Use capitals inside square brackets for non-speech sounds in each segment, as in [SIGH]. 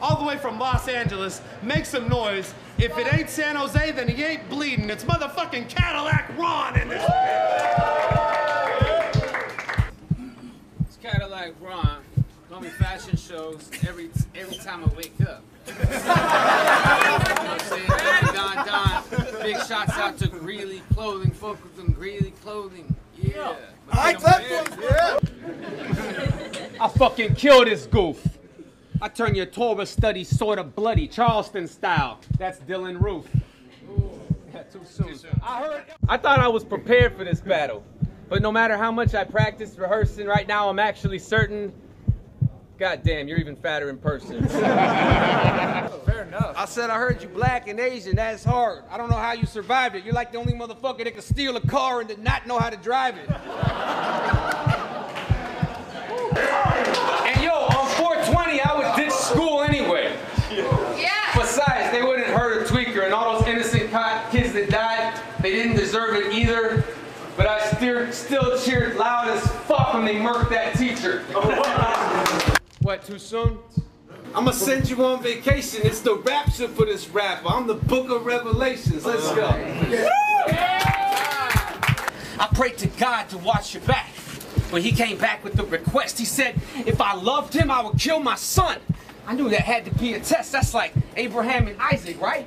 all the way from Los Angeles. Make some noise. If it ain't San Jose, then he ain't bleeding. It's motherfucking Cadalack Ron in this It's Cadalack Ron. Call me fashion shows every every time I wake up. [LAUGHS] you know what I'm saying? Don Don. Big shots out to Greeley Clothing. Focus on Greeley Clothing. Yeah. I clap Yeah. I fucking kill this goof. I turn your Torah study sorta bloody, Charleston style. That's Dylann Roof. Yeah, too soon. I heard. I thought I was prepared for this battle, but no matter how much I practiced rehearsing, right now I'm actually certain. God damn, you're even fatter in person. [LAUGHS] Fair enough. I said I heard you black and Asian. That's hard. I don't know how you survived it. You're like the only motherfucker that could steal a car and did not know how to drive it. [LAUGHS] Yeah. Besides, they wouldn't hurt a tweaker, and all those innocent co- kids that died, they didn't deserve it either. But I still, still cheered loud as fuck when they murked that teacher. [LAUGHS] what, too soon? I'm gonna send you on vacation. It's the rapture for this rapper. I'm the book of Revelations. Let's go. I prayed to God to watch your back. When he came back with the request, he said, if I loved him, I would kill my son. I knew that had to be a test. That's like Abraham and Isaac, right?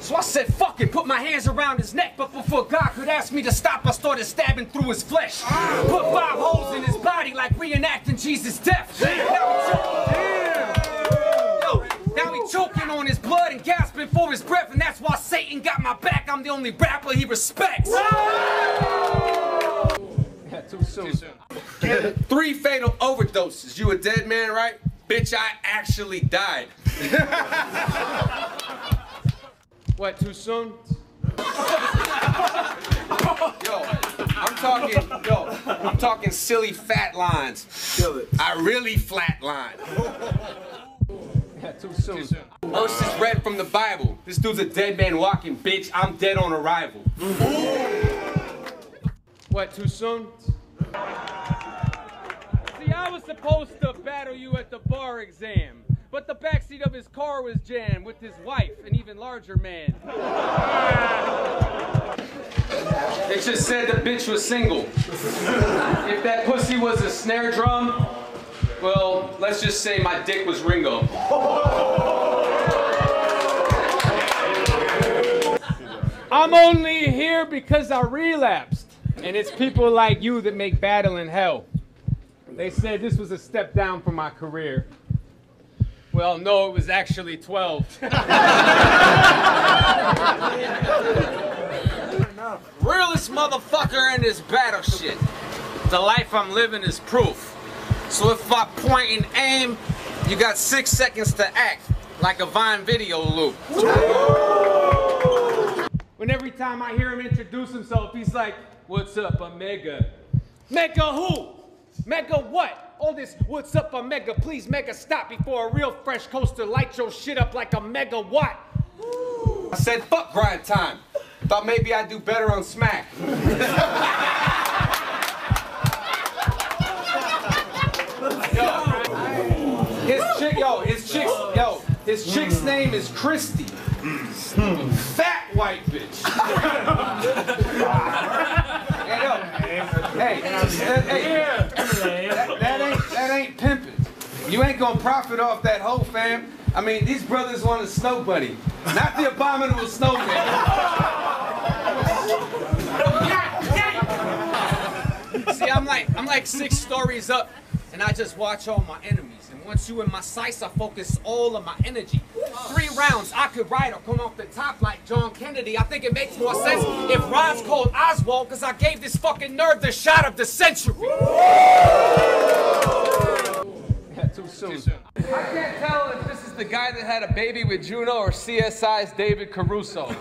So I said, fuck it, put my hands around his neck. But before God could ask me to stop, I started stabbing through his flesh. Put five holes in his body like reenacting Jesus' death. Now he Yo, now he choking on his blood and gasping for his breath, and that's why Satan got my back. I'm the only rapper he respects. Yeah, too soon. Three fatal overdoses. You a dead man, right? Bitch, I actually died. [LAUGHS] what, too soon? yo, I'm talking, yo, I'm talking silly fat lines. Kill it. I really flatline. Yeah, too soon. Verse is read from the Bible. This dude's a dead man walking, bitch. I'm dead on arrival. What, too soon? Was supposed to battle you at the bar exam, but the backseat of his car was jammed with his wife, an even larger man. They just said the bitch was single. If that pussy was a snare drum, well, let's just say my dick was Ringo. I'm only here because I relapsed. And it's people like you that make battling hell. They said this was a step down from my career. Well, no, it was actually 12. [LAUGHS] Realest motherfucker in this battle shit. The life I'm living is proof. So if I point and aim, you got six seconds to act, like a Vine video loop. When every time I hear him introduce himself, he's like, What's up, Omega? Mega who? Mega what? All this, what's up, Omega? Please make a stop before a real fresh coaster lights your shit up like a mega what? I said, fuck grind time. Thought maybe I'd do better on Smack. yo, his chick, yo, his chick's, yo, his chick's name is Christy. Fat white bitch. [LAUGHS] hey, yo, hey, that, hey, that, ain't that ain't pimping. You ain't gonna profit off that whole fam. I mean, these brothers want a snow bunny, not the abominable snowman. See, I'm like I'm like six stories up, and I just watch all my enemies. And once you in my sights, I focus all of my energy. Three rounds, I could ride or come off the top like John Kennedy. I think it makes more sense if Ron's called Oswald, cause I gave this fucking nerd the shot of the century. too soon. I can't tell if this is the guy that had a baby with Juno or CSI's David Caruso. you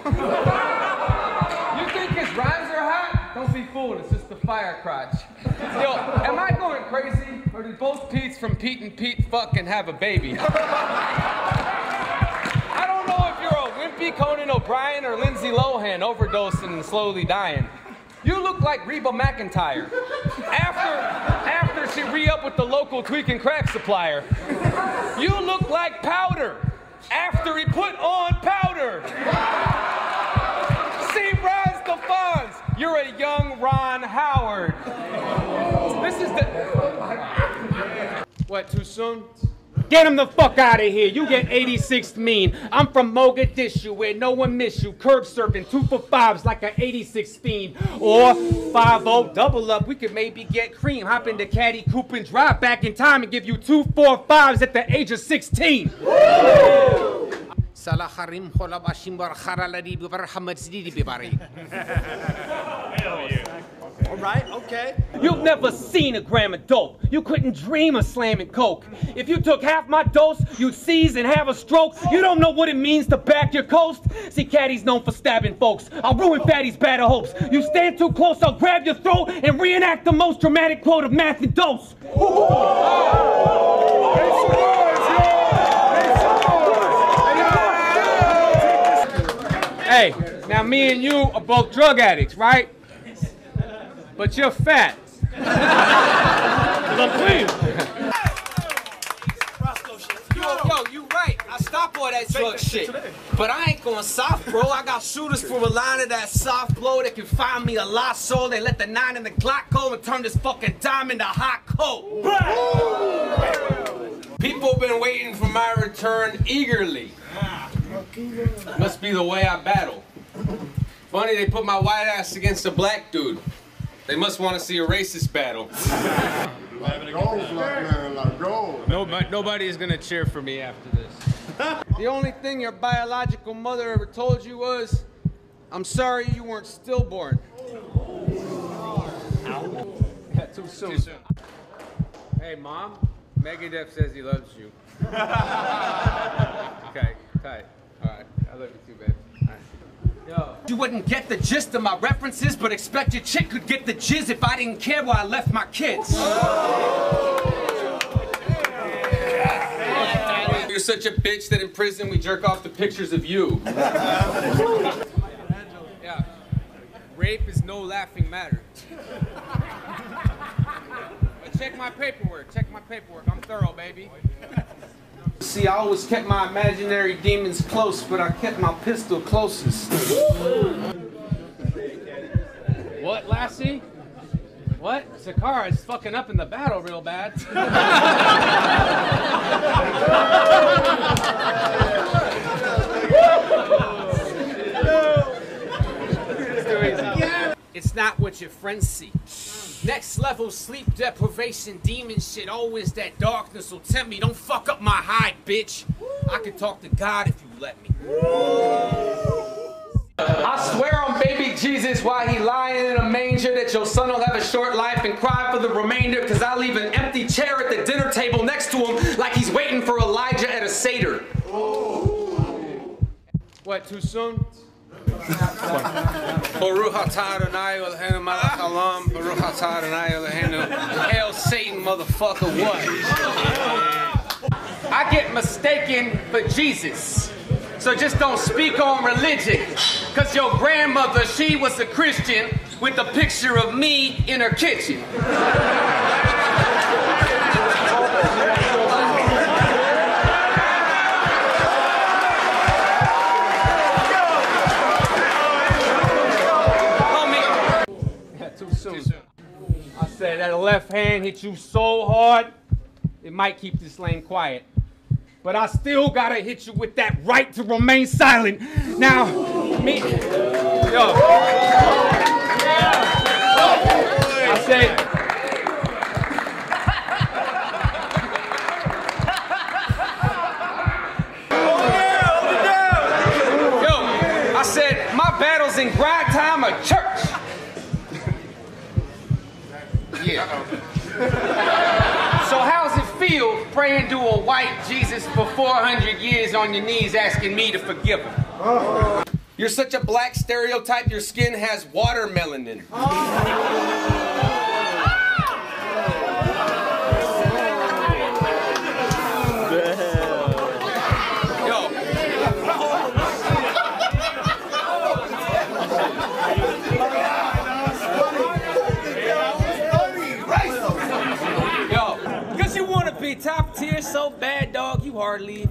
think his rhymes are hot? Don't be fooled, it's just the fire crotch. Yo, am I going crazy? Or did both Pete's from Pete and Pete fucking have a baby? Wimpy Conan O'Brien or Lindsay Lohan overdosing and slowly dying. You look like Reba McEntire. After, after she re-up with the local tweak and crack supplier. You look like powder after he put on powder. See, Ron Stefans, you're a young Ron Howard. This is the. What, too soon? Get him the fuck out of here. You get 86th mean. I'm from Mogadishu where no one miss you. Curb surfing, two for fives like an 86 fiend. Or 5 double up. We could maybe get cream. Hop into Caddy Coupe and drive back in time and give you two four fives at the age of 16. All [LAUGHS] right, okay. You've never seen a gram of dope. You couldn't dream of slamming coke. If you took half my dose, you'd seize and have a stroke. You don't know what it means to back your coast. See, Caddy's known for stabbing folks. I'll ruin Fatty's better hopes. You stand too close, I'll grab your throat and reenact the most dramatic quote of math and dose. Hey, now me and you are both drug addicts, right? But you're fat. [LAUGHS] I'm clean. Yo, yo, you right. I stop all that drug shit. But I ain't going soft, bro. I got shooters for a line of that soft blow that can find me a lost soul. They let the nine in the Glock go and turn this fucking dime into hot coal. People been waiting for my return eagerly. Must be the way I battle. Funny, they put my white ass against a black dude. They must want to see a racist battle. Gold, man, like gold. Nobody, nobody is gonna cheer for me after this. [LAUGHS] the only thing your biological mother ever told you was, "I'm sorry you weren't stillborn." Yeah, too soon. Hey, mom. Megadeth says he loves you. [LAUGHS] okay, tight. All right, I love you too, babe. All right. Yo. You wouldn't get the gist of my references, but expect your chick could get the jizz if I didn't care where I left my kids. You're such a bitch that in prison we jerk off the pictures of you. yeah. Rape is no laughing matter. But check my paperwork. Check my paperwork. I'm thorough, baby. See, I always kept my imaginary demons close, but I kept my pistol closest. what, Lassie? What? Sakara is fucking up in the battle real bad. It's not what your friends see. Next level sleep deprivation demon shit. Always that darkness will tempt me. Don't fuck up my hide, bitch. I can talk to God if you let me. I swear on baby Jesus while he lying in a manger that your son will have a short life and cry for the remainder because I leave an empty chair at the dinner table next to him like he's waiting for Elijah at a Seder. What, too soon? Baruch atah. Baruch Satan, motherfucker, what? I get mistaken for Jesus. So just don't speak on religion. Cause your grandmother, she was a Christian with a picture of me in her kitchen. Left hand hit you so hard, it might keep this lane quiet. But I still gotta hit you with that right to remain silent. Now, me, yo. I said. Yo, I said my battles 400 years on your knees asking me to forgive him? Oh. You're such a black stereotype, your skin has watermelon in it. Yo.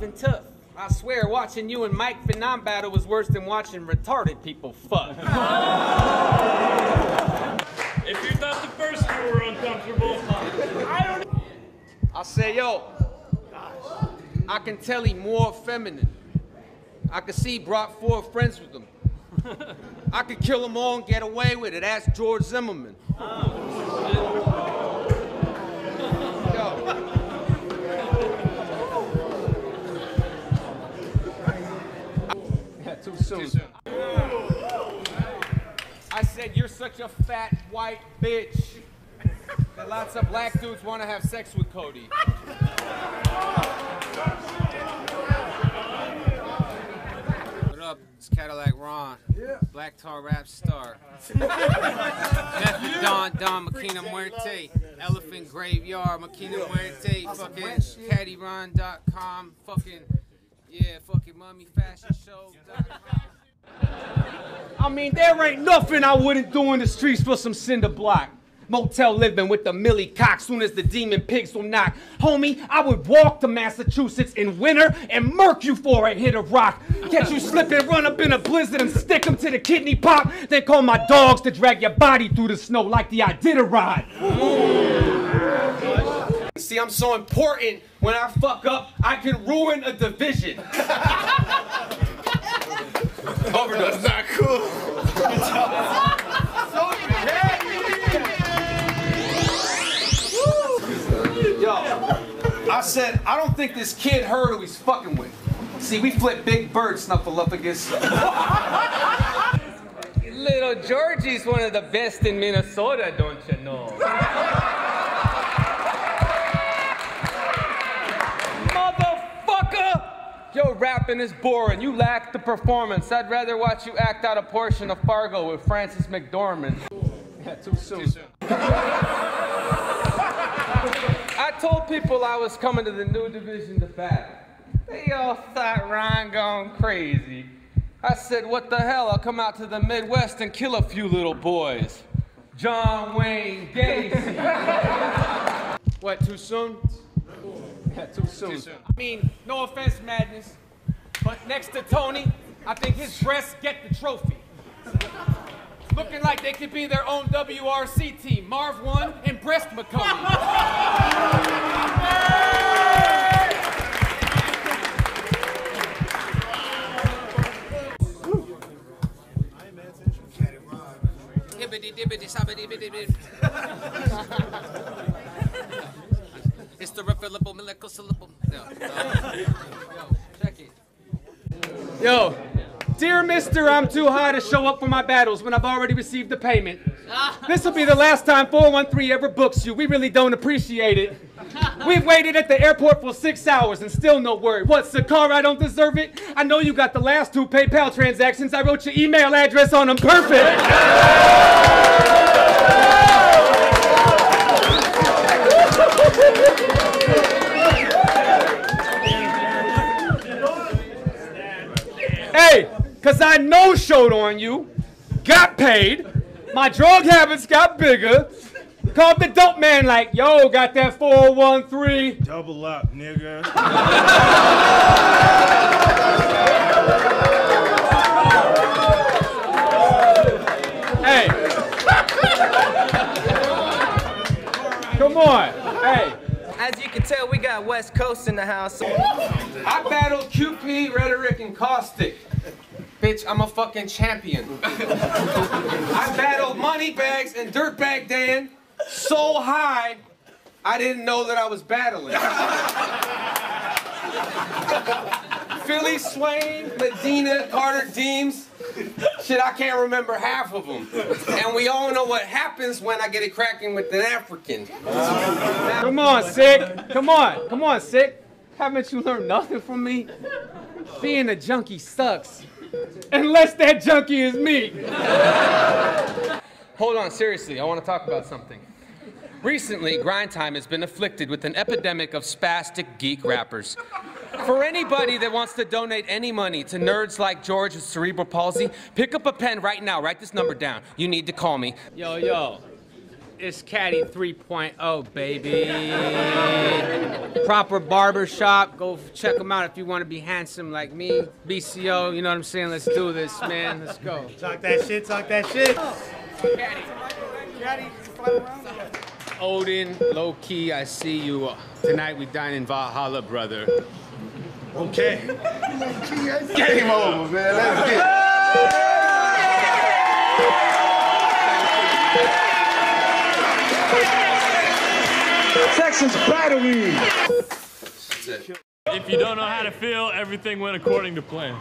Even tough. I swear, watching you and Mike Phenom battle was worse than watching retarded people fuck. [LAUGHS] If you thought the first two were uncomfortable, I say, yo, I can tell he more feminine. I can see he brought four friends with him. [LAUGHS] I could kill them all and get away with it. Ask George Zimmerman. Oh, yo. Yeah, too soon. I said, you're such a fat white bitch that lots of black dudes want to have sex with Cody. What up? It's Cadalack Ron. Black Tar Rap Star. Method Don Don Makina Muerte. Elephant Graveyard Makina Muerte. Fucking CaddyRon.com. Fucking yeah, fucking Mummy Fashion Show. [LAUGHS] I mean, there ain't nothing I wouldn't do in the streets for some cinder block. Motel living with the Millie Cox soon as the demon pigs will knock. Homie, I would walk to Massachusetts in winter and murk you for a hit of rock. Catch you slipping, run up in a blizzard and stick 'em to the kidney pop. Then call my dogs to drag your body through the snow like the Iditarod. See, I'm so important. When I fuck up, I can ruin a division. [LAUGHS] Overdose. Not cool. Yo, I said, I don't think this kid heard who he's fucking with. See, we flip big bird snuffleupagus. Little Georgie's one of the best in Minnesota, don't you know? Yo, rapping is boring. You lack the performance. I'd rather watch you act out a portion of Fargo with Frances McDormand. [LAUGHS] Yeah, too soon. [LAUGHS] I told people I was coming to the new division to battle. They all thought Ron gone crazy. I said, what the hell? I'll come out to the Midwest and kill a few little boys. John Wayne Gacy. [LAUGHS] what, too soon? Yeah, too soon. I mean, no offense, Madness, but next to Tony, I think his breasts get the trophy. Looking like they could be their own WRC team. Marv One and Breast McConey. Hibbity dibbity sabbity bitty [LAUGHS] bit. It's the refillable molecular syllable. No, no. Yo, check it. Yo, dear Mister, I'm too high to show up for my battles when I've already received the payment. [LAUGHS] This will be the last time 413 ever books you. We really don't appreciate it. We've waited at the airport for six hours and still no word. What, Sakar, I don't deserve it? I know you got the last two PayPal transactions. I wrote your email address on them. Perfect. [LAUGHS] Hey, cause I no showed on you, got paid, my drug habits got bigger, called the dope man like, yo, got that 413. Double up, nigga. Hey. Come on. Hey. As you can tell, we got West Coast in the house. I battled QP, Rhetoric, and Caustic. Bitch, I'm a fucking champion. I battled money bags and Dirtbag Dan so high, I didn't know that I was battling. Philly Swain, Medina, Carter Deems. Shit, I can't remember half of them. And we all know what happens when I get it cracking with an African. Come on, Sick. Come on. Come on, Sick. Haven't you learned nothing from me? Being a junkie sucks. Unless that junkie is me. Hold on, seriously, I want to talk about something. Recently, Grind Time has been afflicted with an epidemic of spastic geek rappers. For anybody that wants to donate any money to nerds like George with cerebral palsy, pick up a pen right now. Write this number down. You need to call me. Yo, yo. It's Caddy 3.0, baby. Proper barber shop. Go check them out if you want to be handsome like me. BCO, you know what I'm saying? Let's do this, man. Let's go. Talk that shit, talk that shit. Odin, low key, I see you. Tonight we dine in Valhalla, brother. Okay. Game over, man. Let's get it. Texas battery. If you don't know how to feel, everything went according to plan.